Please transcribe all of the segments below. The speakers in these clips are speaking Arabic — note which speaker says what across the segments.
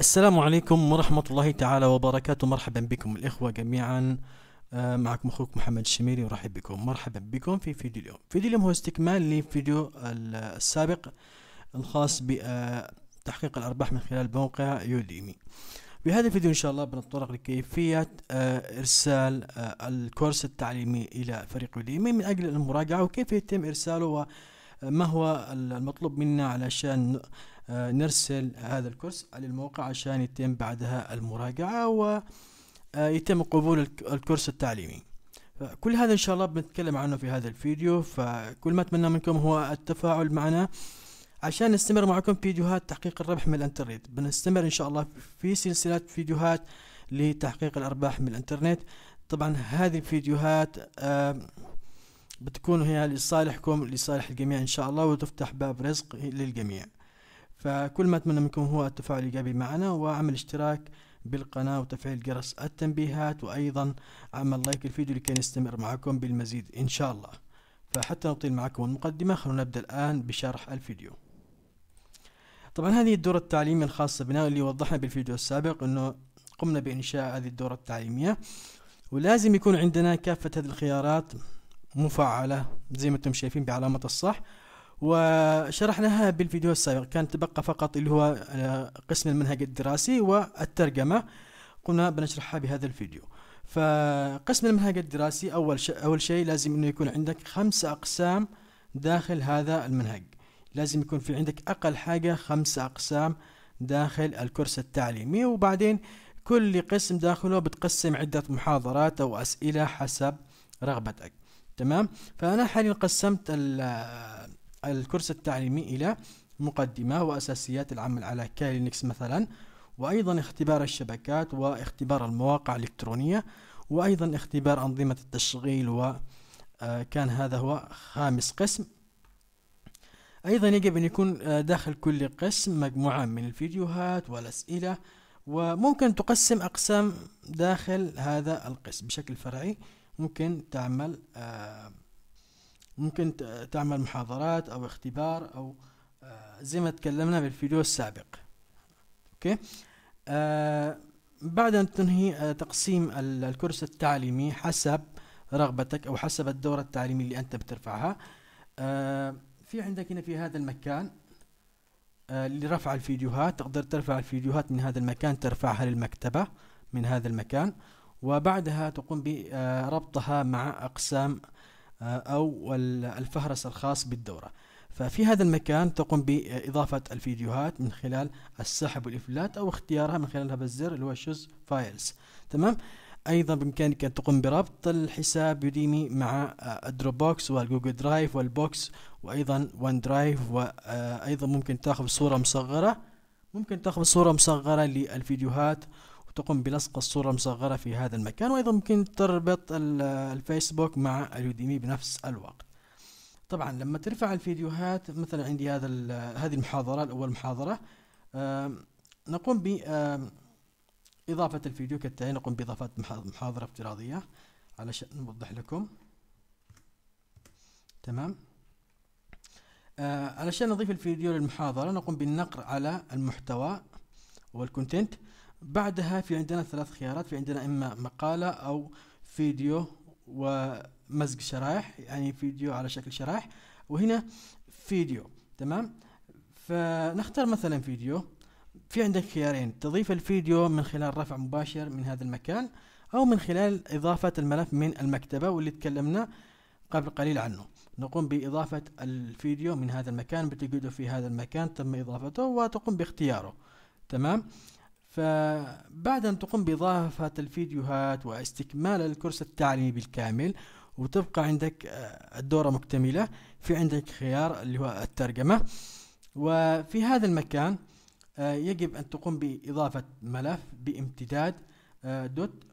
Speaker 1: السلام عليكم ورحمة الله تعالى وبركاته. مرحبا بكم الإخوة جميعا. آه، معكم أخوك محمد الشميري ورحب بكم. مرحبا بكم في فيديو اليوم. فيديو اليوم هو استكمال لفيديو السابق الخاص بتحقيق الأرباح من خلال موقع يوديمي. في هذا الفيديو إن شاء الله بنتطرق لكيفية آه، إرسال آه، الكورس التعليمي إلى فريق يوديمي. من أجل المراجعة وكيف يتم إرساله وما هو المطلوب منا علشان نرسل هذا الكورس على الموقع عشان يتم بعدها المراجعة ويتم قبول الكورس التعليمي. كل هذا إن شاء الله بنتكلم عنه في هذا الفيديو. فكل ما أتمنى منكم هو التفاعل معنا. عشان نستمر معكم فيديوهات تحقيق الربح من الانترنت. بنستمر إن شاء الله في سلسلة فيديوهات لتحقيق الأرباح من الانترنت. طبعا هذه الفيديوهات بتكون هي لصالحكم لصالح الجميع إن شاء الله وتفتح باب رزق للجميع. فكل ما أتمنى منكم هو التفاعل الإيجابي معنا وعمل اشتراك بالقناة وتفعيل جرس التنبيهات وأيضا عمل لايك الفيديو لكي نستمر معكم بالمزيد إن شاء الله. فحتى نطيل معكم المقدمة خلونا نبدأ الآن بشرح الفيديو. طبعا هذه الدورة التعليمية الخاصة بنا اللي وضحنا بالفيديو السابق أنه قمنا بإنشاء هذه الدورة التعليمية. ولازم يكون عندنا كافة هذه الخيارات مفعلة زي ما أنتم شايفين بعلامة الصح. وشرحناها بالفيديو السابق. كان تبقى فقط اللي هو آه، قسم المنهج الدراسي والترجمة. قلنا بنشرحها بهذا الفيديو. فقسم المنهج الدراسي أول شيء أول شيء لازم إنه يكون عندك خمس أقسام داخل هذا المنهج. لازم يكون في عندك أقل حاجة خمس أقسام داخل الكورس التعليمي. وبعدين كل قسم داخله بتقسم عدة محاضرات أو أسئلة حسب رغبتك. تمام؟ فأنا حاليا قسمت الكورس التعليمي إلى مقدمة وأساسيات العمل على كالينكس مثلا وأيضا اختبار الشبكات واختبار المواقع الإلكترونية وأيضا اختبار أنظمة التشغيل وكان آه، هذا هو خامس قسم. أيضا يجب أن يكون آه، داخل كل قسم مجموعة من الفيديوهات والأسئلة وممكن تقسم أقسام داخل هذا القسم بشكل فرعي. ممكن تعمل آه ممكن تعمل محاضرات أو اختبار أو آه، زي ما تكلمنا بالفيديو السابق. أوكي؟ آه بعد أن تنهي آه تقسيم الكورس التعليمي حسب رغبتك أو حسب الدورة التعليمية اللي أنت بترفعها. في عندك هنا في هذا المكان لرفع الفيديوهات تقدر ترفع الفيديوهات من هذا المكان ترفعها للمكتبة من هذا المكان. وبعدها تقوم بربطها مع أقسام أو الفهرس الخاص بالدورة. ففي هذا المكان تقوم بإضافة الفيديوهات من خلال السحب والإفلات أو اختيارها من خلال هذا الزر اللي هو choose files. تمام؟ أيضا بإمكانك أن تقوم بربط الحساب Udemy مع ال Dropbox وال Google Drive وال Box وأيضا OneDrive وأيضا ممكن تأخذ صورة مصغرة. ممكن تأخذ صورة مصغرة للفيديوهات تقوم بلصق الصورة المصغرة في هذا المكان وأيضا ممكن تربط الفيسبوك مع اليوديمي بنفس الوقت. طبعا لما ترفع الفيديوهات مثلا عندي هذا هذه المحاضرة الأول محاضرة نقوم ب إضافة الفيديو كالتالي نقوم بإضافة محاضرة افتراضية علشان نوضح لكم. تمام؟ آه علشان نضيف الفيديو للمحاضرة نقوم بالنقر على المحتوى وال content. بعدها في عندنا ثلاث خيارات في عندنا إما مقالة أو فيديو ومزج شرائح يعني فيديو على شكل شرائح وهنا فيديو تمام؟ فنختار مثلا فيديو. في عندك خيارين تضيف الفيديو من خلال رفع مباشر من هذا المكان أو من خلال إضافة الملف من المكتبة واللي تكلمنا قبل قليل عنه. نقوم بإضافة الفيديو من هذا المكان بتجده في هذا المكان تم إضافته وتقوم باختياره تمام؟ فبعد أن تقوم بإضافة الفيديوهات واستكمال الكورس التعليمي بالكامل وتبقى عندك آه، الدورة مكتملة في عندك خيار اللي هو الترجمة. وفي هذا المكان آه، يجب أن تقوم بإضافة ملف بامتداد آه، dot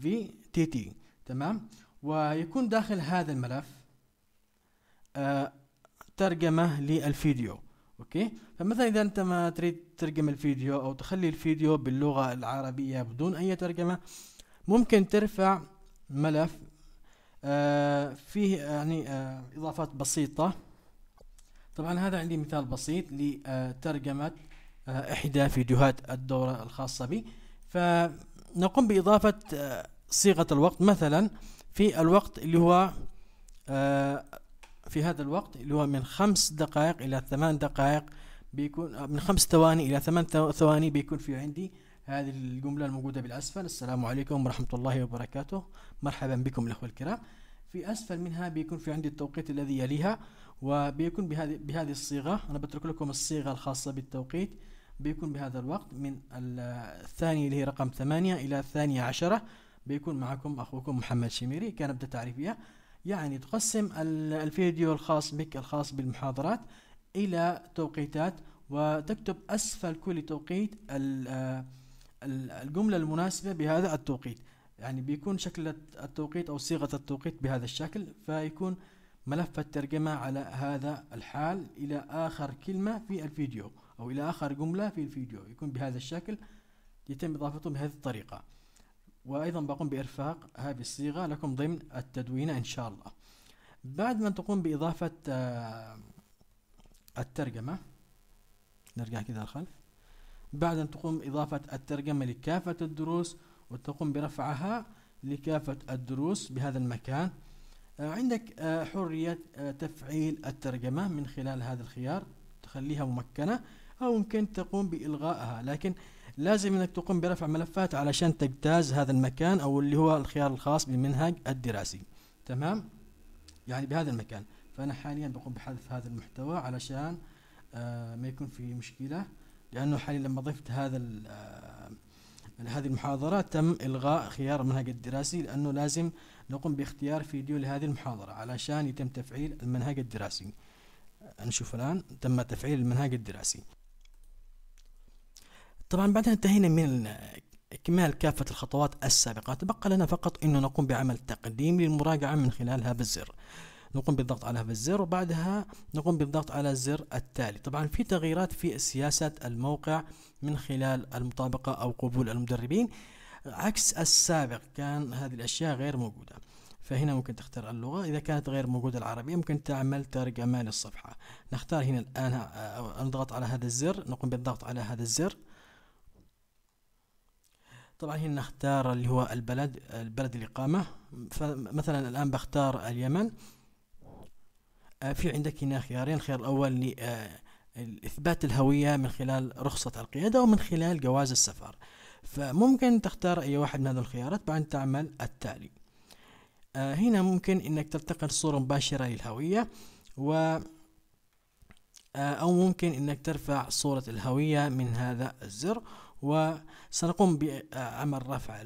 Speaker 1: VTT تمام؟ ويكون داخل هذا الملف ترجمة للفيديو. أوكي؟ فمثلا إذا أنت ما تريد تترجم الفيديو أو تخلي الفيديو باللغة العربية بدون أي ترجمة ممكن ترفع ملف آه فيه يعني آه إضافات بسيطة. طبعا هذا عندي مثال بسيط لترجمة إحدى فيديوهات الدورة الخاصة بي. فنقوم بإضافة صيغة الوقت. مثلا في الوقت اللي هو في هذا الوقت اللي هو من خمس دقائق إلى ثمان دقائق بيكون من خمس ثواني إلى ثمان ثواني بيكون في عندي هذه الجملة الموجودة بالأسفل. السلام عليكم ورحمة الله وبركاته. مرحبا بكم الأخوة الكرام. في أسفل منها بيكون في عندي التوقيت الذي يليها وبيكون بهذه بهذه الصيغة. أنا بترك لكم الصيغة الخاصة بالتوقيت. بيكون بهذا الوقت من الثاني اللي هي رقم ثمانية إلى الثانية عشرة. بيكون معكم أخوكم محمد شميري كان بدأ تعريفية. يعني تقسم الفيديو الخاص بك الخاص بالمحاضرات إلى توقيتات وتكتب أسفل كل توقيت الجملة المناسبة بهذا التوقيت. يعني بيكون شكل التوقيت أو صيغة التوقيت بهذا الشكل فيكون ملف الترجمة على هذا الحال إلى آخر كلمة في الفيديو أو إلى آخر جملة في الفيديو يكون بهذا الشكل يتم إضافته بهذه الطريقة. وأيضا بقوم بإرفاق هذه الصيغة لكم ضمن التدوينة إن شاء الله. بعد ما تقوم بإضافة آه، الترجمة نرجع كده الخلف بعد أن تقوم إضافة الترجمة لكافة الدروس وتقوم برفعها لكافة الدروس بهذا المكان آه، عندك آه، حرية تفعيل الترجمة من خلال هذا الخيار تخليها ممكنة أو ممكن تقوم بإلغائها. لكن لازم انك تقوم برفع ملفات علشان تجتاز هذا المكان أو اللي هو الخيار الخاص بالمنهج الدراسي. تمام؟ يعني بهذا المكان. فأنا حاليا بقوم بحذف هذا المحتوى علشان آه ما يكون في مشكلة لأنه حاليا لما ضفت هذا آه هذه المحاضرة تم إلغاء خيار المنهج الدراسي لأنه لازم نقوم باختيار فيديو لهذه المحاضرة علشان يتم تفعيل المنهج الدراسي. نشوف الآن تم تفعيل المنهج الدراسي. طبعا بعد انتهينا من إكمال كافة الخطوات السابقة. تبقى لنا فقط أنه نقوم بعمل تقديم للمراجعة من خلال هذا الزر. نقوم بالضغط على هذا الزر وبعدها نقوم بالضغط على الزر التالي. طبعا في تغييرات في سياسة الموقع من خلال المطابقة أو قبول المدربين. عكس السابق كان هذه الأشياء غير موجودة. فهنا ممكن تختار اللغة. إذا كانت غير موجودة العربية ممكن تعمل ترجمة للصفحة. نختار هنا الآن نضغط على هذا الزر. نقوم بالضغط على هذا الزر. طبعا هنا نختار اللي هو البلد البلد الإقامة فمثلا الآن بختار اليمن. آه، في عندك هنا خيارين. الخيار الأول لإثبات الهوية من خلال رخصة القيادة ومن خلال جواز السفر. فممكن تختار أي واحد من هذه الخيارات بعد تعمل التالي. آه، هنا ممكن إنك تلتقط صورة مباشرة للهوية و آه، أو ممكن إنك ترفع صورة الهوية من هذا الزر. وسنقوم بعمل رفع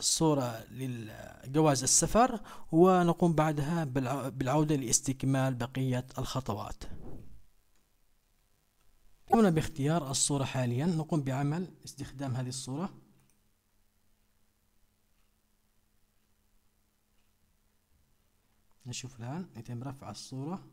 Speaker 1: صورة لجواز السفر ونقوم بعدها بالعودة لاستكمال بقية الخطوات. قمنا باختيار الصورة حاليا. نقوم بعمل استخدام هذه الصورة. نشوف الآن يتم رفع الصورة.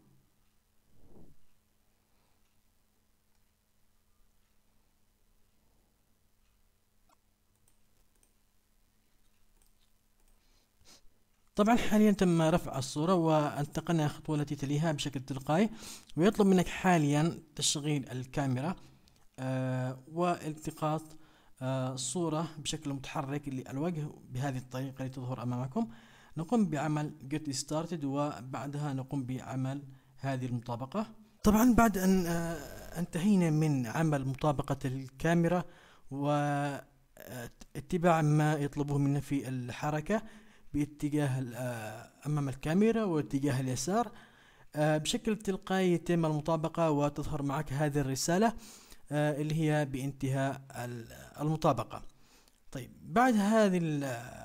Speaker 1: طبعا حاليا تم رفع الصورة وانتقلنا الخطوة التي تليها بشكل تلقائي ويطلب منك حاليا تشغيل الكاميرا آه والتقاط آه صورة بشكل متحرك للوجه بهذه الطريقة التي تظهر أمامكم. نقوم بعمل get started وبعدها نقوم بعمل هذه المطابقة. طبعا بعد أن آه انتهينا من عمل مطابقة الكاميرا واتباع ما يطلبه منا في الحركة باتجاه آه، أمام الكاميرا واتجاه اليسار. آه، بشكل تلقائي يتم المطابقة وتظهر معك هذه الرسالة آه، اللي هي بانتهاء المطابقة. طيب بعد هذه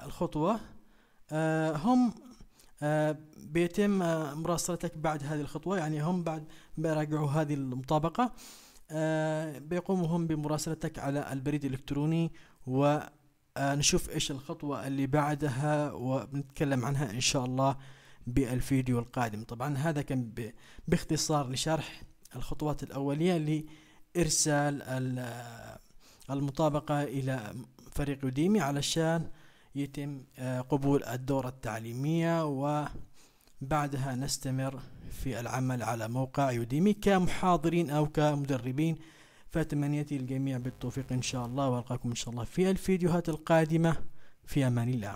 Speaker 1: الخطوة هم بيتم مراسلتك بعد هذه الخطوة يعني هم بعد ما يراجعوا هذه المطابقة بيقوموا هم بمراسلتك على البريد الإلكتروني و نشوف إيش الخطوة اللي بعدها وبنتكلم عنها إن شاء الله بالفيديو القادم. طبعا هذا كان باختصار لشرح الخطوات الأولية لإرسال المطابقة إلى فريق يوديمي علشان يتم آه قبول الدورة التعليمية وبعدها نستمر في العمل على موقع يوديمي كمحاضرين أو كمدربين فتمنيتي للجميع بالتوفيق إن شاء الله وألقاكم إن شاء الله في الفيديوهات القادمة. في أمان الله.